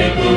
Hallelujah.